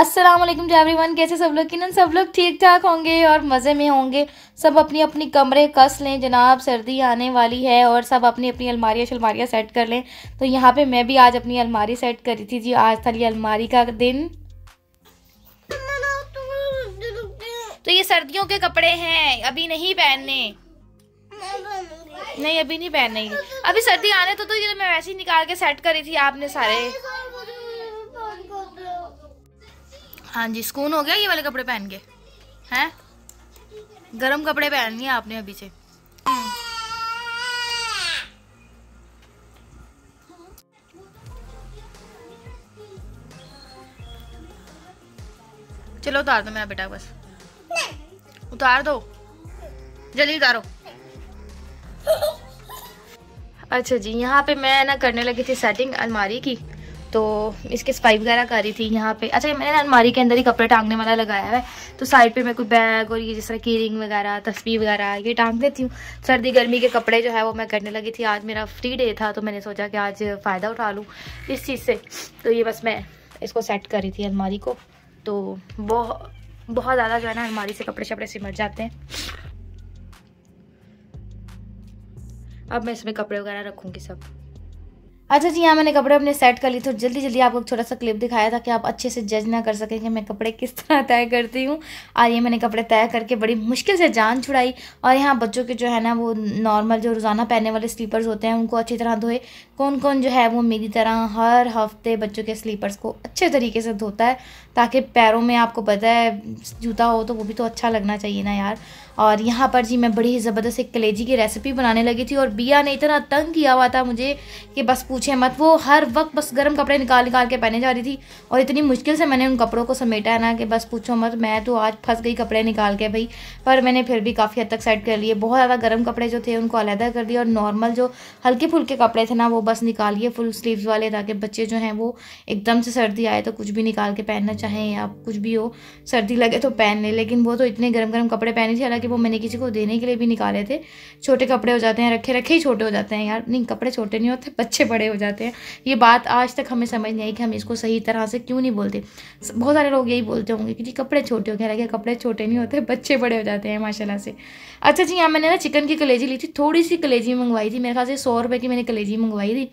अस्सलाम वालेकुम एवरीवन कैसे सब लोग? किन सब लोग ठीक ठाक होंगे और मज़े में होंगे। सब अपनी अपनी कमरे कस लें जनाब सर्दी आने वाली है और सब अपनी अपनी अलमारियाँ शलमारियाँ सेट कर लें। तो यहाँ पे मैं भी आज अपनी अलमारी सेट करी थी जी। आज था ये अलमारी का दिन। तो ये सर्दियों के कपड़े हैं। अभी नहीं पहनने। नहीं अभी नहीं पहनने। अभी सर्दी आने तो, तो ये मैं वैसे ही निकाल के सेट करी थी आपने सारे। हाँ जी, सुकून हो गया ये वाले कपड़े पहन के? हैं? गरम कपड़े पहन लिए आपने अभी से। चलो उतार दो मेरा बेटा, बस। उतार दो। जल्दी उतारो। अच्छा जी, यहाँ पे मैं ना करने लगी थी सेटिंग अलमारी की। तो इसके सफ़ाई वगैरह करी थी यहाँ पे। अच्छा मैंने अलमारी के अंदर ही कपड़े टांगने वाला लगाया है। तो साइड पे मैं कोई बैग और ये जिस तरह की रिंग वगैरह, तस्वीर वगैरह, ये टांग देती हूँ। सर्दी, गर्मी के कपड़े जो है वो मैं करने लगी थी। आज मेरा फ्री डे था तो मैंने सोचा कि आज फ़ायदा उठा लूँ इस चीज़ से। तो ये बस मैं इसको सेट करी थी अलमारी को। तो बहुत बहुत ज़्यादा जो है ना अलमारी से कपड़े शपड़े सिमट जाते हैं। अब मैं इसमें कपड़े वगैरह रखूँगी सब। अच्छा जी, यहाँ मैंने कपड़े अपने सेट कर ली तो जल्दी जल्दी आपको छोटा सा क्लिप दिखाया था कि आप अच्छे से जज ना कर सकें कि मैं कपड़े किस तरह तय करती हूँ। और ये मैंने कपड़े तय करके बड़ी मुश्किल से जान छुड़ाई और यहाँ बच्चों के जो है ना, वो नॉर्मल जो रोज़ाना पहनने वाले स्लीपर्स होते हैं, उनको अच्छी तरह धोए। कौन कौन जो है वो मेरी तरह हर हफ़्ते बच्चों के स्लीपर्स को अच्छे तरीके से धोता है, ताकि पैरों में आपको पता है, जूता हो तो वो भी तो अच्छा लगना चाहिए ना यार। और यहाँ पर जी मैं बड़ी ही ज़बरदस्त एक कलेजी की रेसिपी बनाने लगी थी और बिया ने इतना तंग किया हुआ था मुझे कि बस पूछे मत। वो हर वक्त बस गर्म कपड़े निकाल निकाल के पहने जा रही थी और इतनी मुश्किल से मैंने उन कपड़ों को समेटा है ना कि बस पूछो मत, मैं तो आज फंस गई कपड़े निकाल के भाई। पर मैंने फिर भी काफ़ी हद तक सेट कर लिए। बहुत ज़्यादा गर्म कपड़े जो थे उनको अलहदा कर दिया और नॉर्मल जो हल्के फुल्के कपड़े थे ना वो बस निकालिए फुल स्लीव्स वाले ताकि बच्चे जो हैं वो एकदम से सर्दी आए तो कुछ भी निकाल के पहनना चाहें या कुछ भी हो, सर्दी लगे तो पहन लें। लेकिन वो तो इतने गर्म गर्म कपड़े पहने थे हालाँकि वो मैंने किसी को देने के लिए भी निकाले थे। छोटे कपड़े हो जाते हैं, रखे रखे ही छोटे हो जाते हैं। यार, नहीं, कपड़े छोटे नहीं होते, बच्चे बड़े हो जाते हैं। ये बात आज तक हमें समझ नहीं आई कि हम इसको सही तरह से क्यों नहीं बोलते। बहुत सारे लोग यही बोलते होंगे कि जी, कपड़े छोटे हो गए लगे कपड़े छोटे नहीं होते, बच्चे बड़े हो जाते हैं माशाला से। अच्छा जी, यहाँ मैंने ना चिकन की कलेजी ली थी, थोड़ी सी कलेजी मंगवाई थी। मेरे ख्याल से सौ रुपये की मैंने कलेजी मंगवाई थी।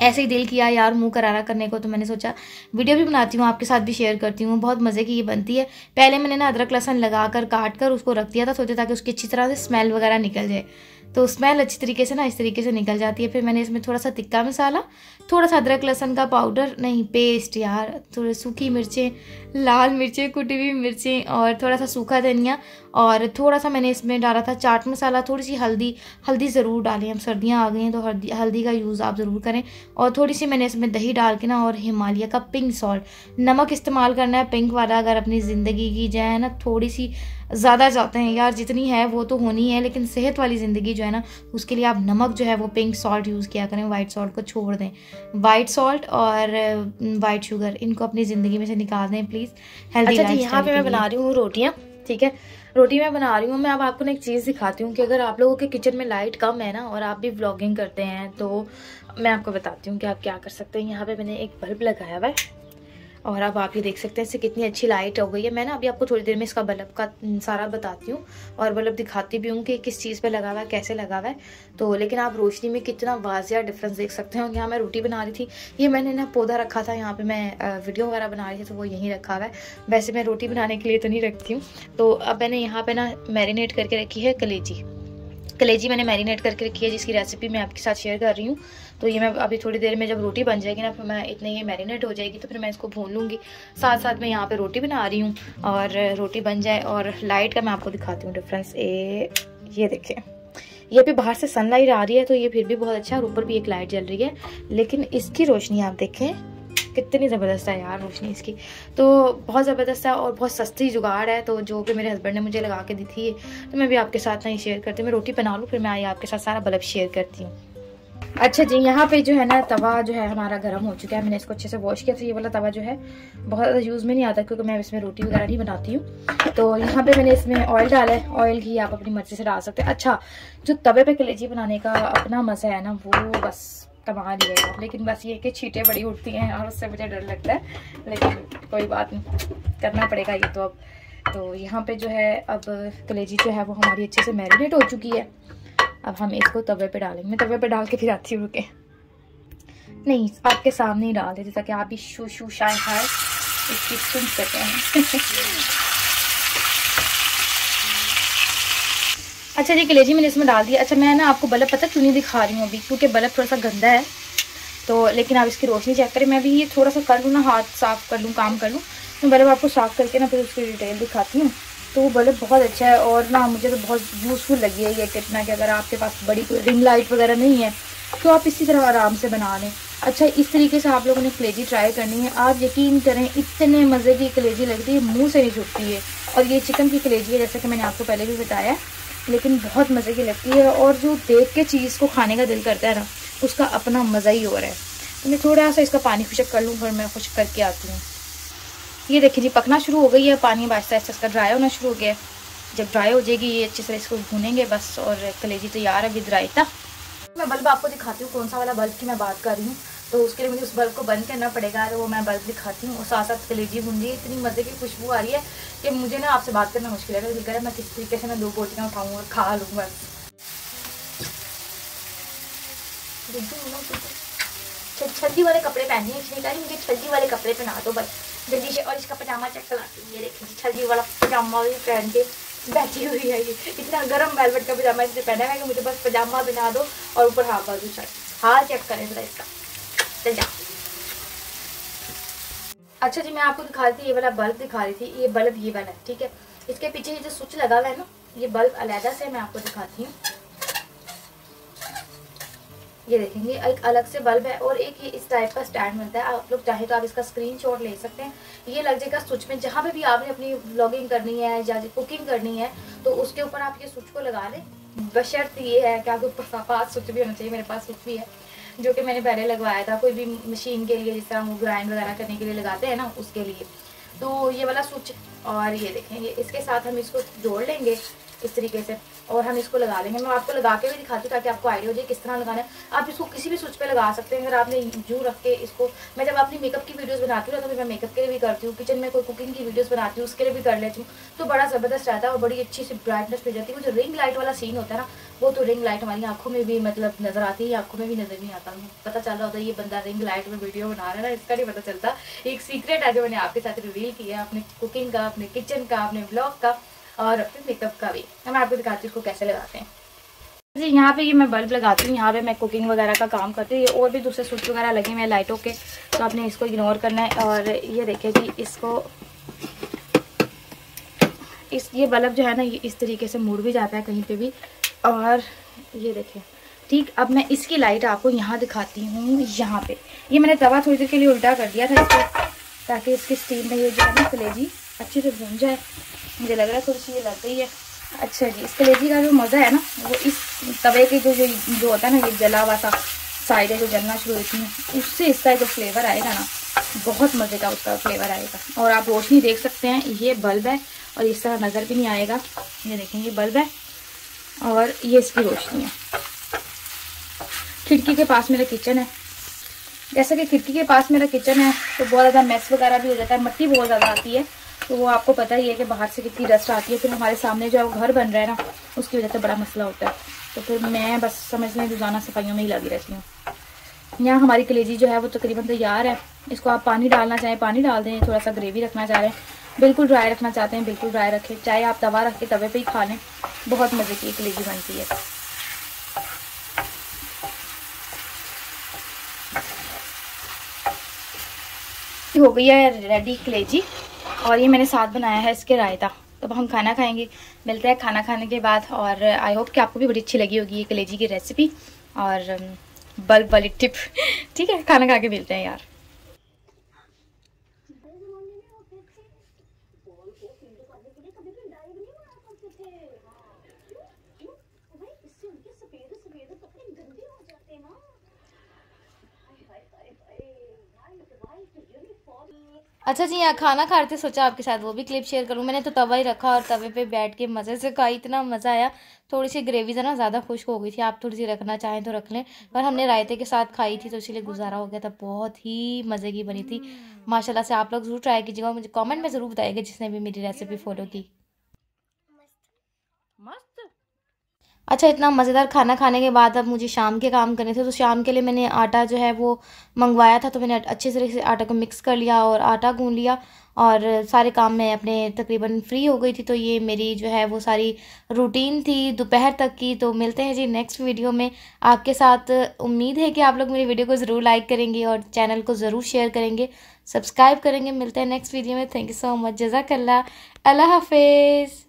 ऐसे ही दिल किया यार, मुँह करारा करने को तो मैंने सोचा, वीडियो भी बनाती हूँ, आपके साथ भी शेयर करती हूँ, बहुत मज़े की ये बनती है। पहले मैंने ना अदरक, लहसन लगा कर काट कर उसको रख दिया था, सोचा ताकि उसकी अच्छी तरह से स्मेल वगैरह निकल जाए। तो स्मेल अच्छी तरीके से ना, इस तरीके से निकल जाती है। फिर मैंने इसमें थोड़ा सा तिक्का मसाला, थोड़ा सा अदरक, लहसन का पाउडर नहीं पेस्ट यार, थोड़ी सूखी मिर्चें, लाल मिर्चें, कुटी हुई मिर्चें और थोड़ा सा सूखा धनिया और थोड़ा सा मैंने इसमें डाला था चाट मसाला थोड़ी सी हल्दी हल्दी ज़रूर डालें। अब सर्दियाँ आ गई हैं तो हल्दी हल्दी का यूज़ आप ज़रूर करें। और थोड़ी सी मैंने इसमें दही डाल के ना और हिमालय का पिंक सॉल्ट नमक इस्तेमाल करना है पिंक वाला अगर अपनी ज़िंदगी की जो है ना थोड़ी सी ज़्यादा जाते हैं। यार जितनी है वो तो होनी है लेकिन सेहत वाली ज़िंदगी जो है ना उसके लिए आप नमक जो है वो पिंक सॉल्ट यूज़ किया करें वाइट सॉल्ट को छोड़ दें। वाइट सॉल्ट और वाइट शुगर इनको अपनी ज़िंदगी में से निकाल दें प्लीज़। हेल्दी अच्छा यहाँ पे मैं बना रही हूँ रोटियाँ। ठीक है? रोटी मैं बना रही हूँ, मैं अब आपको ना एक चीज़ दिखाती हूँ कि अगर आप लोगों के किचन में लाइट कम है ना और आप भी ब्लॉगिंग करते हैं तो मैं आपको बताती हूँ कि आप क्या कर सकते हैं। यहाँ पे मैंने एक बल्ब लगाया हुआ है। और अब आप ये देख सकते हैं, इससे कितनी अच्छी लाइट हो गई है। मैं ना अभी आपको थोड़ी देर में इसका बल्ब का सारा बताती हूँ और बल्ब दिखाती भी हूँ कि किस चीज़ पे लगा हुआ है, कैसे लगा हुआ है। तो लेकिन आप रोशनी में कितना वाजिया डिफरेंस देख सकते हैं। और यहाँ मैं रोटी बना रही थी, ये मैंने ना पौधा रखा था, यहाँ पर मैं वीडियो वगैरह बना रही थी तो वो यहीं रखा हुआ है। वैसे मैं रोटी बनाने के लिए तो नहीं रखती हूँ। तो अब मैंने यहाँ पर ना मैरिनेट करके रखी है कलेजी। कलेजी मैंने मैरिनेट करके रखी है, जिसकी रेसिपी मैं आपके साथ शेयर कर रही हूँ। तो ये मैं अभी थोड़ी देर में जब रोटी बन जाएगी ना फिर मैं इतने ये मैरिनेट हो जाएगी तो फिर मैं इसको भून लूँगी। साथ साथ मैं यहाँ पे रोटी बना रही हूँ, और रोटी बन जाए, और लाइट का मैं आपको दिखाती हूँ डिफरेंस ए, ये देखें। ये भी बाहर से सनलाइट आ रही है तो ये फिर भी बहुत अच्छा और ऊपर भी एक लाइट जल रही है। लेकिन इसकी रोशनी आप देखें कितनी ज़बरदस्त है यार रोशनी इसकी। तो बहुत ज़बरदस्त है और बहुत सस्ती जुगाड़ है तो जो कि मेरे हस्बैंड ने मुझे लगा के दी थी तो मैं भी आपके साथ नहीं शेयर करती। मैं रोटी बना लूँ, फिर मैं आई आपके साथ सारा बल्ब शेयर करती हूँ। अच्छा जी, यहाँ पे जो है ना तवा जो है हमारा गर्म हो चुका है। मैंने इसको अच्छे से वॉश किया तो ये वाला तवा जो है बहुत ज़्यादा यूज़ में नहीं आता, क्योंकि मैं इसमें रोटी वगैरह नहीं बनाती हूँ। तो यहाँ पे मैंने इसमें ऑयल डाला है। ऑयल घी आप अपनी मर्ज़ी से डाल सकते हैं। अच्छा जो तवे पे कलेजी बनाने का अपना मज़ा है ना, वो बस कमा लिएगा लेकिन बस ये कि छीटें बड़ी उठती हैं और उससे मुझे डर लगता है। लेकिन कोई बात नहीं, करना पड़ेगा ये तो अब। तो यहाँ पे जो है, अब कलेजी जो है, वो हमारी अच्छे से मैरिनेट हो चुकी है। अब हम इसको तवे पे डालेंगे। मैं तवे पे डाल के फिर आती हूँ, रुके। नहीं, आपके सामने ही डाल देते ताकि आप भी शू शू शाय हाय इसकी सुन सकें। अच्छा जी, कलेजी मैंने इसमें डाल दिया। अच्छा मैं ना आपको बल्ब पता क्यों नहीं दिखा रही हूँ अभी? क्योंकि बल्ब थोड़ा सा गंदा है। तो लेकिन आप इसकी रोशनी चेक करें। मैं भी ये थोड़ा सा कर लूँ ना, हाथ साफ़ कर लूँ, काम कर लूँ। मैं बल्ब आपको साफ़ करके ना फिर उसकी डिटेल दिखाती हूँ। तो वो बल्ब बहुत अच्छा है और ना मुझे तो बहुत यूज़फुल लगी है ये कितना कि अगर आपके पास बड़ी कोई रिंग लाइट वगैरह नहीं है तो आप इसी तरह आराम से बना लें। अच्छा इस तरीके से आप लोगों ने कलेजी ट्राई करनी है। आप यकीन करें, इतने मज़े की कलेजी लगती है, मुँह से नहीं छुटती है। और ये चिकन की कलेजी है, जैसा कि मैंने आपको पहले भी बताया लेकिन बहुत मज़े की लगती है और जो देख के चीज़ को खाने का दिल करता है ना, उसका अपना मज़ा ही रहा है। तो मैं थोड़ा सा इसका पानी खुशक कर लूँ, फिर मैं खुशक करके आती हूँ। ये देखिए जी, पकना शुरू हो गई है, पानी आहिस्ता आहिस्ता इसका ड्राई होना शुरू हो गया है। जब ड्राई हो जाएगी, ये अच्छे से इसको भूनेंगे बस और कलेजी तैयार है विद रायता मैं बल्ब आपको दिखाती हूँ कौन सा वाला बल्ब की मैं बात कर रही हूँ। तो उसके लिए मुझे उस बल्ब को बंद करना पड़ेगा तो वो मैं बल्ब दिखाती हूँ। और साथ साथ कलेजी भूंजी इतनी मज़े की खुशबू आ रही है कि मुझे ना आपसे बात करना मुश्किल है। तो मैं किस तरीके से मैं दो बोटियाँ उठाऊँ और खा लूँ बस। छल्दी वाले कपड़े पहने हैं, इसलिए कहा मुझे छल्दी वाले कपड़े पहना दो बस। जल्दी से, और इसका पजामा चेक कराती हूँ। ये देखिए छल्दी वाला पजामा भी पहन के बैठी हुई है ये। इतना गर्म वेलवेट का पजामा इसने पहना है कि मुझे बस पजामा बना दो और ऊपर हाफ़ बाजू शर्ट हाल चेक करें जरा इसका। चल जा। अच्छा जी, मैं आपको दिखा रही थी, ये वाला बल्ब दिखा रही थी, ये बल्ब ये वाला है ठीक है? इसके पीछे ये जो स्विच लगा हुआ है ना, ये बल्ब अलहदा से मैं आपको दिखाती हूँ। ये देखेंगे एक अलग से बल्ब है और एक ये इस टाइप का स्टैंड मिलता है। आप लोग चाहे तो आप इसका स्क्रीन शॉट ले सकते हैं। ये लग जाएगा स्विच में, जहाँ पे भी आपने अपनी ब्लॉगिंग करनी है या कुकिंग करनी है तो उसके ऊपर आप ये स्विच को लगा लें। बशर्त ये है कि आपके ऊपर पास स्विच भी होना चाहिए, मेरे पास स्विच भी है। जो कि मैंने पहले लगवाया था, कोई भी मशीन के लिए, जिस तरह वो ग्राइंड वगैरह करने के लिए लगाते हैं ना, उसके लिए। तो ये वाला स्विच और ये देखेंगे इसके साथ हम इसको जोड़ लेंगे। इस तरीके से, और हम इसको लगा लेंगे मैं आपको लगा के भी दिखाती ताकि आपको आइडिया हो जाए किस तरह लगाना है। आप इसको किसी भी स्विच पे लगा सकते हैं। अगर आपने जू रख के इसको, मैं जब अपनी मेकअप की वीडियोस बनाती हूँ तो मैं मेकअप के लिए भी करती हूँ। किचन में कोई कुकिंग की वीडियोस बनाती हूँ, उसके लिए भी कर लेती हूँ। तो बड़ा ज़बरदस्त रहता है और बड़ी अच्छी सी ब्राइटनेस मिल जाती है। जो रिंग लाइट वाला सीन होता है ना, वो तो रिंग लाइट हमारी आँखों में भी मतलब नज़र आती है, आँखों में भी नज़र नहीं आता। पता चल रहा होता है, ये बंदा रिंग लाइट में वीडियो बना रहा है ना, इसका नहीं पता चलता। एक सीक्रेट है जो मैंने आपके साथ रिवील किया अपने कुकिंग का, अपने किचन का, अपने ब्लॉग का। और अपने मेकअप का भी। मैं आपको दिखाती हूँ इसको कैसे लगाते हैं। जी, यहाँ पे ये मैं बल्ब लगाती हूँ, यहाँ पे मैं कुकिंग वगैरह का काम करती हूँ। ये और भी दूसरे स्विच वगैरह लगे हुए हैं लाइटों के तो आपने इसको इग्नोर करना है। और ये देखिए कि इसको, इस, ये बल्ब जो है ना, ये इस तरीके से मुड़ भी जाता है कहीं पे भी। और ये देखें, ठीक, अब मैं इसकी लाइट आपको यहाँ दिखाती हूँ, यहाँ पे। ये मैंने तवा थोड़ी देर के लिए उल्टा कर दिया था इसको, ताकि इसकी स्टीम में ये जो है ना कलेजी अच्छे से भून जाए। मुझे लग रहा है सी ये लग गई है। अच्छा जी इस कलेजी का जो मज़ा है ना, वो इस तवे के जो जो जो होता है ना, ये जला हुआ सा साइडें जो जलना शुरू होती हैं, उससे इसका जो फ्लेवर आएगा ना, बहुत मज़े का उसका फ्लेवर आएगा। और आप रोशनी देख सकते हैं, ये बल्ब है और इस तरह नज़र भी नहीं आएगा। ये देखें, ये बल्ब है और ये इसकी रोशनी है। खिड़की के पास मेरा किचन है। जैसा कि खिड़की के पास मेरा किचन है तो बहुत ज़्यादा मैस वगैरह भी हो जाता है, मट्टी बहुत ज़्यादा आती है तो वो आपको पता ही है कि बाहर से कितनी डस्ट आती है, फिर हमारे सामने जो घर बन रहा है ना, उसकी वजह से बड़ा मसला होता है। तो फिर मैं बस समझ लें, रोज़ाना सफाइयों में ही लगी रहती हूँ। यहाँ हमारी कलेजी जो है, वो तकरीबन तैयार है। इसको आप पानी डालना चाहें, पानी डाल दें थोड़ा सा ग्रेवी रखना चाह रहे हैं। बिल्कुल ड्राई रखना चाहते हैं, बिल्कुल ड्राई रखें। चाहे आप तवा रख के तवे पे ही खा लें, बहुत मज़े की कलेजी बनती है। हो गई है रेडी कलेजी। और ये मैंने साथ बनाया है इसके रायता। तब हम खाना खाएँगे, मिलते हैं खाना खाने के बाद और आई होप कि आपको भी बड़ी अच्छी लगी होगी ये कलेजी की रेसिपी और बल्ब वाली टिप ठीक है, खाना खा के मिलते हैं यार। अच्छा जी यहाँ खाना खा रहे थे सोचा आपके साथ वो भी क्लिप शेयर करूँ। मैंने तो तवा ही रखा और तवे पे बैठ के मज़े से खाई इतना मज़ा आया। थोड़ी सी ग्रेवी ज़रा ना ज़्यादा खुश्क हो गई थी। आप थोड़ी सी रखना चाहें तो रख लें पर हमने रायते के साथ खाई थी तो इसीलिए गुजारा हो गया था। बहुत ही मज़े की बनी थी। माशाल्लाह से आप लोग ज़रूर ट्राई कीजिएगा मुझे कॉमेंट में ज़रूर बताएगा जिसने भी मेरी रेसिपी फॉलो की। अच्छा इतना मज़ेदार खाना खाने के बाद अब मुझे शाम के काम करने थे तो शाम के लिए मैंने आटा जो है वो मंगवाया था तो मैंने अच्छे तरीके से आटा को मिक्स कर लिया और आटा गूँध लिया और सारे काम में अपने तकरीबन फ्री हो गई थी तो ये मेरी जो है वो सारी रूटीन थी दोपहर तक की। तो मिलते हैं जी नेक्स्ट वीडियो में। आपके साथ उम्मीद है कि आप लोग मेरी वीडियो को ज़रूर लाइक करेंगे और चैनल को ज़रूर शेयर करेंगे। सब्सक्राइब करेंगे। मिलते हैं नेक्स्ट वीडियो में। थैंक यू सो मच जजाकल्ला। अल्लाह हाफिज़।